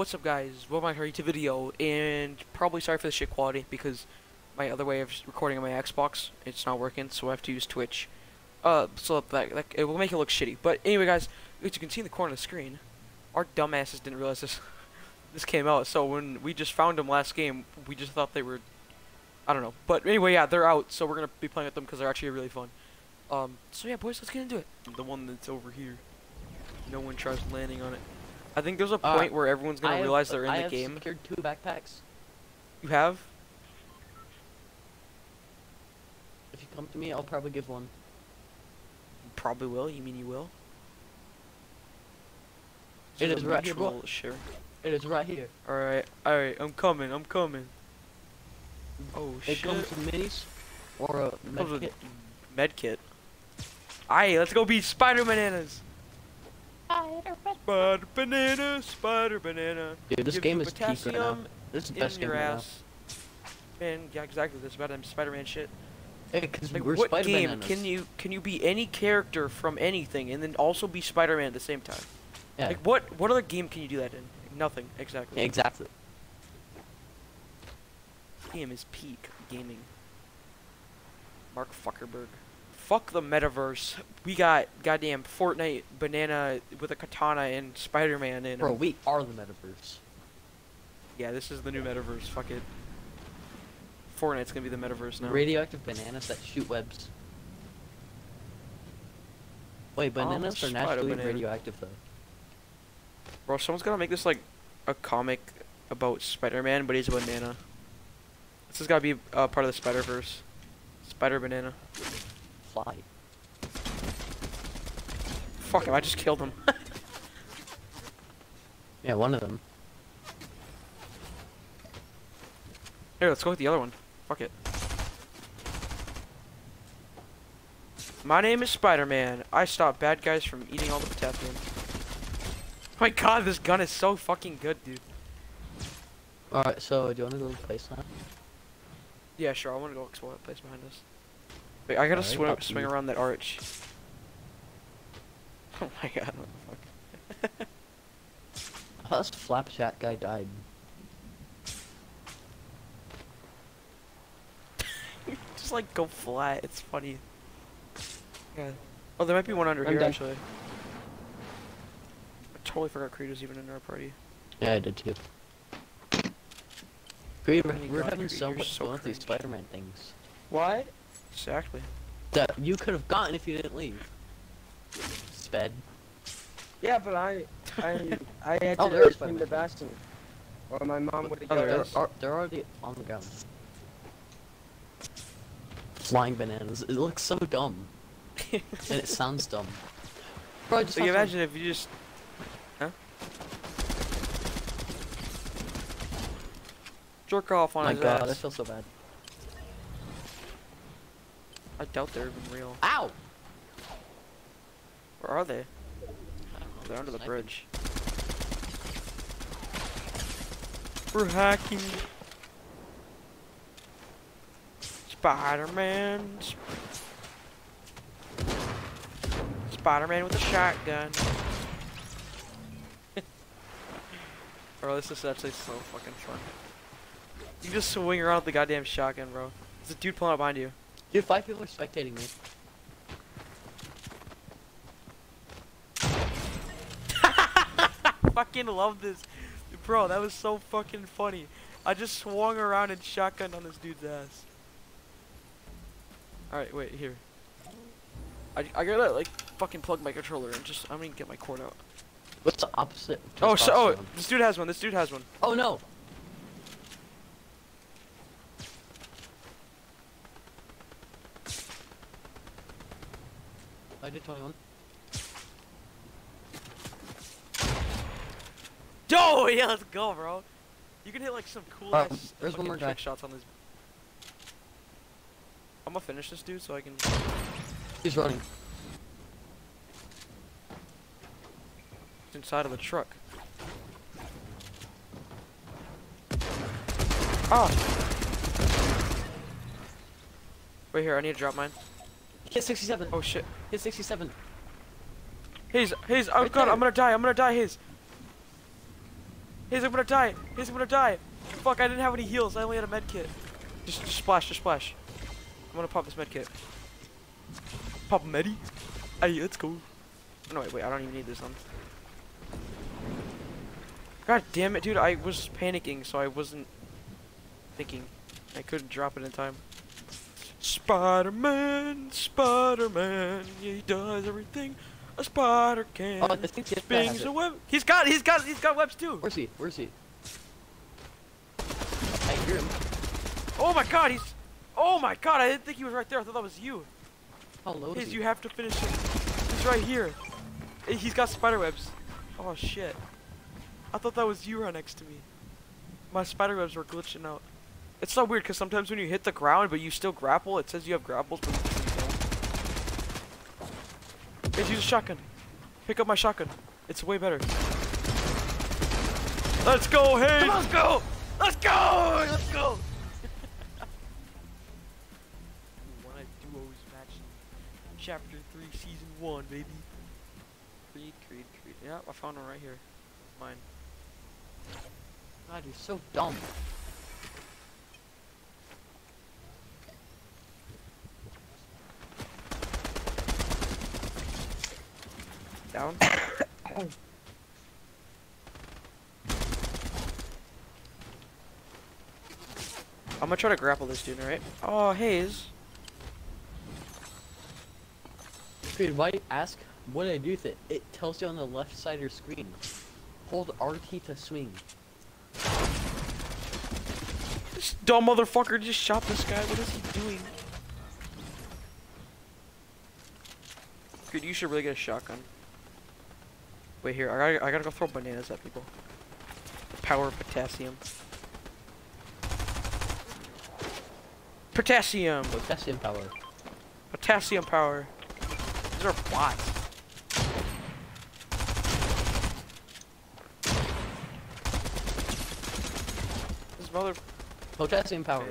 What's up guys, welcome back to YouTube video, and probably sorry for the shit quality, because my other way of recording on my Xbox, it's not working, so I have to use Twitch. Uh, so that, that it will make it look shitty. But anyway guys, as you can see in the corner of the screen, our dumbasses didn't realize this this came out, so when we just found them last game, we just thought they were, I don't know. But anyway, yeah, they're out, so we're gonna be playing with them because they're actually really fun. Um, so yeah boys, let's get into it. The one that's over here. No one tries landing on it. I think there's a Uh, point where everyone's gonna have- realize they're in I the have game. secured two backpacks. You have? If you come to me, I'll probably give one. You Probably will. You mean you will? It Just is right here, mutual Sure. It is right here. All right. All right. I'm coming. I'm coming. Oh It shit. comes with minis or a Comes med with kit. med kit. Aye, let's go be Spider Bananas. Spider Banana, Spider Banana. Dude, this Gives game is peak right now. This is the best game right now. Man, yeah, exactly. This about them Spider-Man shit. Hey, cause Like, we're what Spider game Bananas. can you can you be any character from anything and then also be Spider-Man at the same time? Yeah, Like, what what other game can you do that in? Nothing. Exactly. exactly. game is peak gaming. Mark Fuckerberg. Fuck the metaverse. We got goddamn Fortnite banana with a katana and Spider-Man in. Bro, we are the metaverse. Yeah, this is the new metaverse. Fuck it. Fortnite's gonna be the metaverse now. Radioactive bananas that shoot webs. Wait, bananas are naturally banana. radioactive though. Bro, someone's gotta make this like a comic about Spider-Man, but he's a banana. This has gotta be uh, part of the Spider-Verse. Spider Banana. Fly. Fuck him! I just killed him. Yeah, one of them. Here, let's go with the other one. Fuck it. My name is Spider-Man. I stop bad guys from eating all the potassium. my god, this gun is so fucking good, dude. Alright, so do you wanna go to the place now? Yeah, sure. I want to go explore that place behind us. Wait, I gotta Alright, swim, up swing around that arch. Oh my god, what the fuck? I thought this Flapjack guy died. Just like go flat. It's funny. Yeah. Oh, there might be one under I'm here done. actually. I totally forgot Creed was even in our party. Yeah, I did too. Creed, we're, we're having so much so fun with these. Spider-Man things What? Exactly. that you could have gotten if you didn't leave. Sped. Yeah, but I, I, I had Oh, to there is go in the bathroom, or my mom would have Oh, there got is. us. They're, they're already on the ground. Flying bananas. It looks so dumb. and it sounds dumb. Bro, just So you imagine if you just, huh? Jerk off some- on My his god, I feel so bad. I doubt they're even real. Ow! Where are they? They're under the bridge. We're hacking. Spider-Man. Spider-Man with a shotgun. bro, this is actually so fucking fun. You just swing around with the goddamn shotgun, bro. There's a dude pulling up behind you. Dude, five people are spectating me. fucking love this. Bro, that was so fucking funny. I just swung around and shotgunned on this dude's ass. Alright, wait, here. I, I gotta, like, fucking plug my controller and just, I'm gonna get my cord out. What's the opposite? Oh, so, oh, this dude has one, this dude has one. Oh no! I did 21. Yo, yeah, let's go, bro. You can hit, like, some cool Um, ass there's one fucking more trick guy. shots on this. I'm gonna finish this dude so I can. He's running. inside of the truck. Ah! Wait here, I need to drop mine. Hit 67. Oh shit. Hit 67. Hayes, Hayes, oh Right god, there. I'm gonna die, I'm gonna die, Haze. Hayes, I'm gonna die. Hayes, I'm gonna die. Fuck, I didn't have any heals. I only had a med kit. Just, just splash, just splash. I'm gonna pop this med kit. Pop a medi. Hey, let's go. Oh, no, wait, wait, I don't even need this on. God damn it, dude. I was panicking, so I wasn't thinking. I couldn't drop it in time. Spider-Man, Spider-Man, yeah, he does everything a spider can. Oh, I think has a web. He's got, he's got, he's got webs too. Where's he? Where's he? I hear him. Oh my god, he's. Oh my god, I didn't think he was right there. I thought that was you. How low is you have to finish him. He's right here. Eh, He's got spider webs. Oh shit. I thought that was you right next to me. My spider webs were glitching out. It's so weird because sometimes when you hit the ground but you still grapple, it says you have grapples, but you don't. Hayes, use a shotgun. Pick up my shotgun. It's way better. Let's go, Hayes! Let's go! Let's go! Let's go! Wanna duos match chapter 3 season 1 baby creed creed creed yeah i found one right here mine God, you're so dumb. Down. I'm gonna try to grapple this dude right? Oh Hayes Dude, why ask? What I do with it? It tells you on the left side of your screen. Hold RT to swing. this dumb motherfucker just shot this guy. What is he doing? Dude you should really get a shotgun wait here i gotta, I gotta go throw bananas at people the power of potassium potassium Potassium power. Potassium power. These are bots. This mother Potassium power.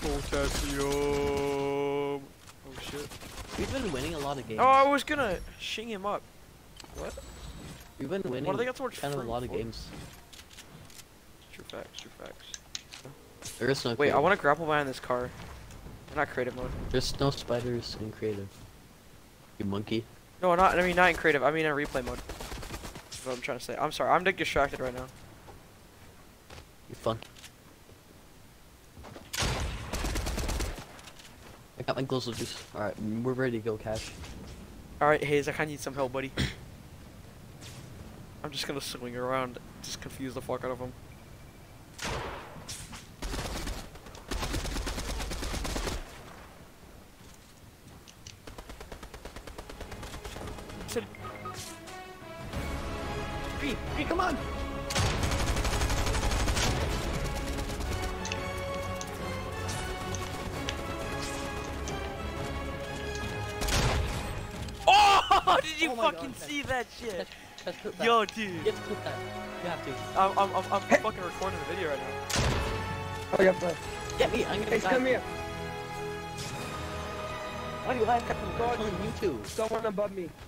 potassium. Oh shit. We've been winning a lot of games. Oh, I was gonna shing him up. What? We've been winning What do they got so much kind of a lot of for? games. True facts. True facts. There is no Wait, I want to grapple behind this car. Not creative mode. There's no spiders in creative. You monkey. No, not. I mean, not in creative. I mean in replay mode. That's what I'm trying to say. I'm sorry. I'm distracted right now. You fun. I got my glizzle juice. Alright, we're ready to go, Cash. Alright, Hayes, I kinda need some help, buddy. I'm just gonna swing around, just confuse the fuck out of him. oh! Did you Oh my God, fucking see that shit? Cash, Cash, clip that. Yo, dude. You have to clip that. You have to. I'm, I'm, I'm, I'm fucking recording the video right now. Oh, yeah, but Get me, I'm gonna hey, die. come here. Why do you laugh at me? God. I'm telling you two. Someone above me.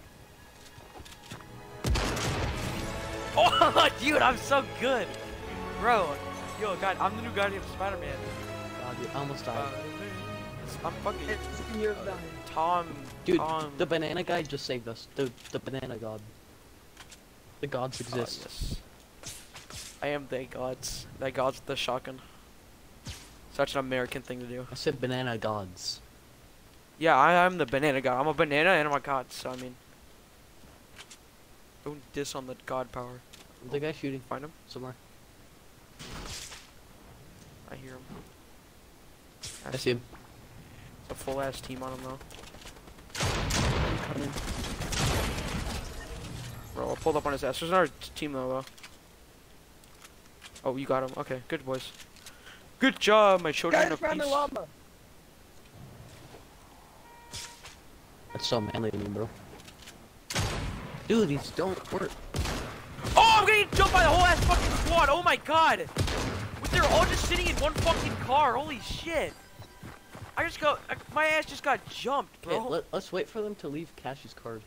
Oh, dude, I'm so good. Bro, yo, God, I'm the new Guardian of Spider-Man. God, dude, I almost died. Uh, I'm fucking It's years down. Tom. Dude, Tom. the banana guy just saved us. The the banana god. The gods Oh, exist. yes. I am the gods. The gods with the shotgun. Such an American thing to do. I said banana gods. Yeah, I am the banana god. I'm a banana and I'm a god, so I mean. Don't diss on the god power. The guy shooting Find him. somewhere. I hear him. I see him. A full ass team on him though. I'm coming. Bro, I pulled up on his ass. There's another t- team though, though. Oh, you got him. Okay, good boys. Good job, my children Guys, of the peace. llama. That's so manly of me, bro. Dude, these don't work. Oh, I'm getting jumped by the whole ass fucking squad. Oh my god. They're all just sitting in one fucking car. Holy shit. I just got, I, my ass just got jumped, Okay, bro. let, us wait for them to leave Cash's card.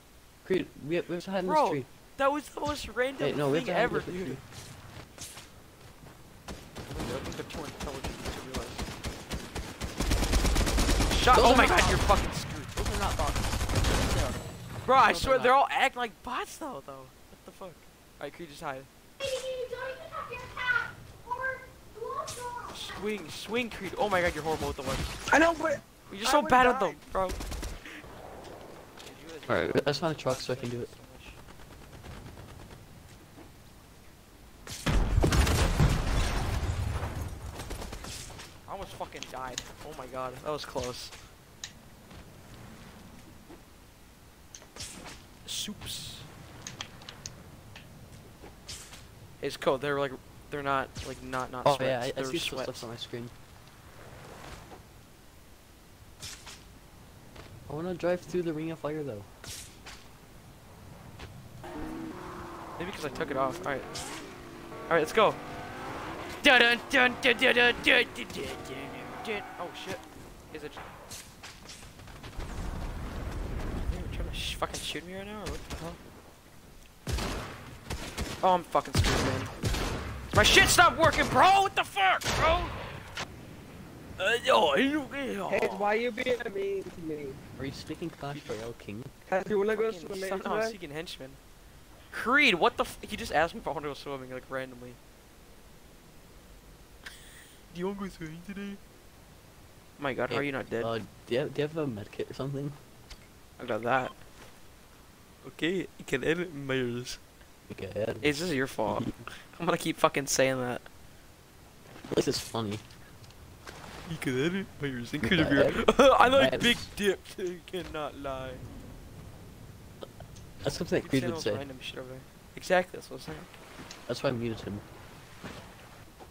Creed, we have, we have to hide in Bro. this tree. That was the most random Hey, no, thing ever, dude. dude. I think they're too intelligent to realize. Shot. Those Oh my god, you're fucking screwed. Those are not bots. Bro, I swear they're all acting like bots though, though. What the fuck? Alright, Creed, just hide. Swing, swing, Creed. Oh my god, you're horrible with the weapon. I know, but You're I so bad with die. them, bro. Alright, let's find a truck so I can do it. I almost fucking died. Oh my god, that was close. Soups. It's cold. They're like, they're not like not not. Oh sweats. yeah, I, I see sweats on my screen. I want to drive through the ring of fire though. Maybe because I took it off. All right, all right, let's go. Dun dun dun dun dun dun dun dun. Oh shit! Is it? Fucking shoot me right now, or what the hell? Oh, I'm fucking screwed, man. My shit stopped working, bro. What the fuck, bro? Uh, hey, why you being mean to me? Are you speaking Clash Royale King? Hey, you wanna go Fucking swimming somehow today? seeking henchman. Creed, what the f- He just asked me if I want to go swimming, like, randomly. Do you want to go swimming today? Oh my god, how are you not dead? Uh, do you have, do you have a medkit or something? I got that. Okay, you can edit Myers. Go ahead. Hey, this your fault. I'm gonna keep fucking saying that. At least it's funny. You can edit Myers. Yeah, Incredible. edit I like Myers. big dips. You cannot lie. That's something Keep Creed saying would say. Random shit over there. Exactly, that's what I'm saying. That's why I muted him.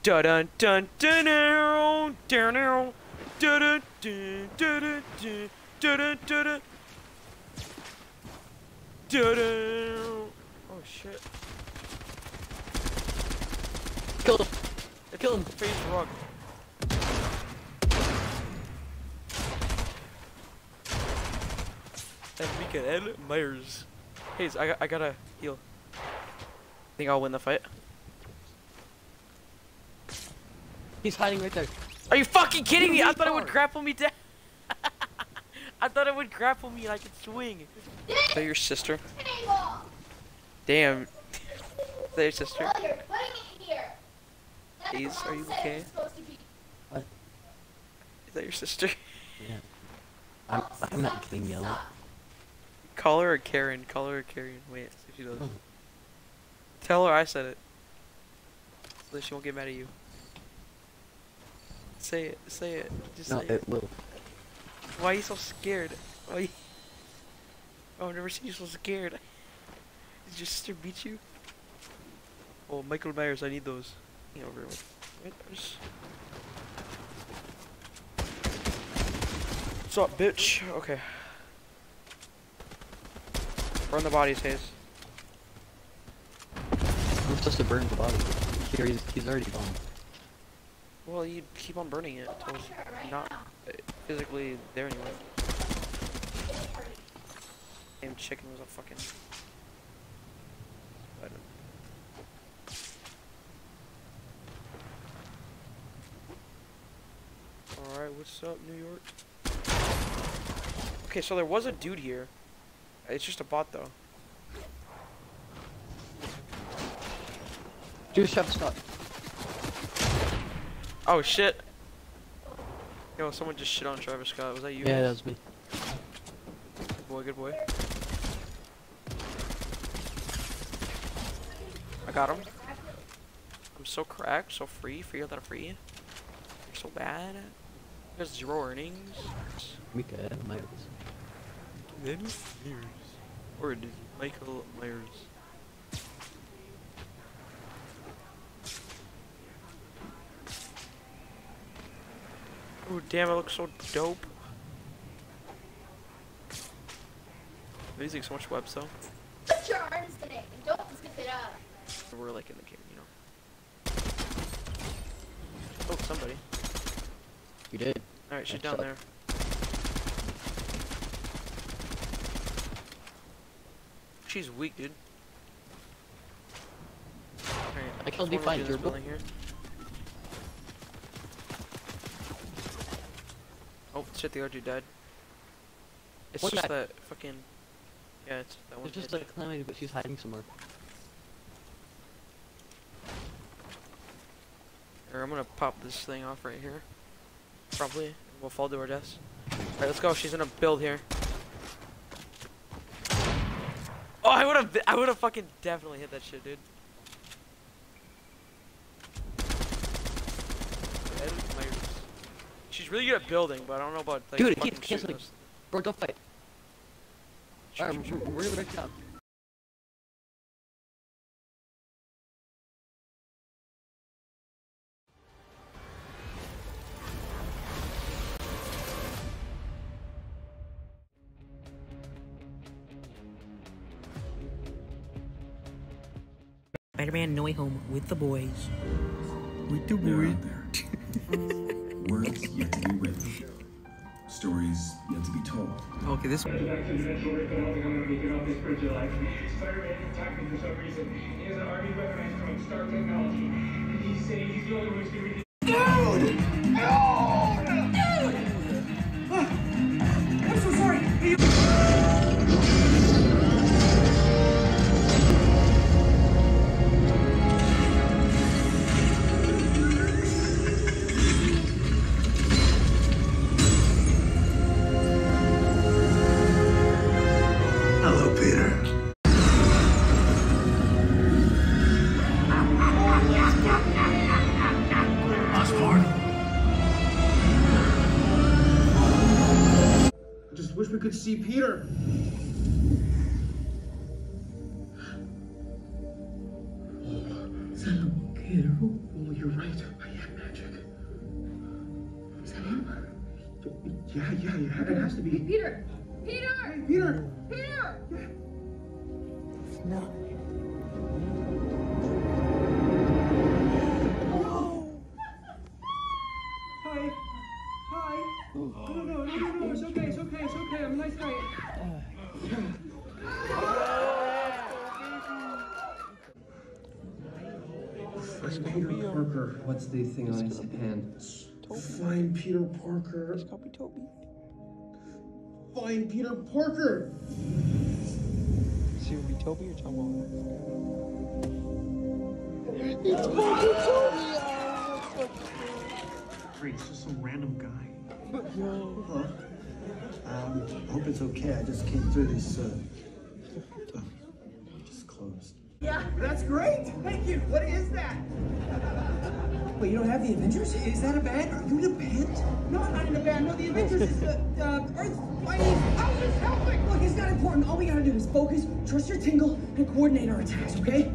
Dun dun dun dun dun dun dun dun dun dun dun dun dun dun dun shit. Kill him! It's Kill him. Face rug. And we can edit Myers. Hey, I, got- I gotta heal. Think I'll win the fight. He's hiding right there. Are you fucking kidding me? I thought it would grapple me down. I thought it would grapple me and I could swing. Is that your sister? Damn. Is that your sister? Ace, are you okay? What? Is that your sister? Yeah. I'm, I'm not getting yelled at. Call her a Karen. Call her a Karen. Wait, see if she does. Oh. Tell her I said it. So that she won't get mad at you. Say it. Say it. Just No, say it. it will. Why are you so scared? Why? You... Oh, I've never seen you so scared. Did your sister beat you? Oh, Michael Myers, I need those. You know. Wait, there's- What's up, bitch? Okay. Burn the bodies, Hayes. I'm supposed to burn the body. Here, he's, he's already gone. Well, you keep on burning it until it's not physically there anymore. Damn chicken was a fucking. I don't- Alright, what's up, New York? Okay, so there was a dude here. It's just a bot, though. Dude, Travis Scott. Oh, shit! Yo, someone just shit on Travis Scott. Was that you? Yeah, that was me. Good boy, good boy. I got him. I'm so cracked, so free, free without a free. You're so bad. You have zero earnings. Mika, Myers. Then Myers. Or it is Michael Myers. Oh damn, it looks so dope. Amazing, so much web though. Put your arms in it and don't zip it up. We're like in the game, you know. Oh, somebody. You. Alright, she's down there. She's weak, dude. I killed Just wanna Defiant do this Gerbil. building here. Oh shit! The RG died. It's One just that fucking. Yeah, it's that one. It's just like calamity, but she's hiding somewhere. Here, I'm gonna pop this thing off right here. Probably. We'll fall to her deaths. Alright, let's go. She's gonna build here. Oh, I would have. I would have fucking definitely hit that shit, dude. She's really good at building, but I don't know about like Dude, it keeps canceling. Bro, don't fight. Alright, we're, we're gonna break down. Spider-Man No Way Home with the boys. With the They're out there. Words yet to be written. Stories yet to be told. Okay, this Back to the eventual Rick, I don't think I'm gonna make it off this bridge alive. Spider-Man attacked me for some reason. He has an army weaponized from Stark Technology. And he's saying he's the only one who's gonna be the Hello, could see Peter. Is that Peter? Oh, you're right. I am magic. Is that him? Yeah, yeah, yeah. It has to be. Peter! Peter! Hey, Peter! Peter! Hi. Hi. No, no, no. It's okay. It's okay. It's okay. I'm a nice guy. Find Peter Parker. What's the thing on his hand? Find Peter Parker. Let's copy Toby. Find Peter Parker. Great, it's just some random guy. Um, I hope it's okay. I just came through this, uh, uh, just closed. Yeah, that's great. Thank you. What is that? Wait, you don't have the Avengers? Is that a band? Are you in a band? No, I'm not in a band. No, the Avengers is the uh, Earth fighting. I was just helping. Look, it's not important. All we gotta do is focus, trust your tingle, and coordinate our attacks. Okay?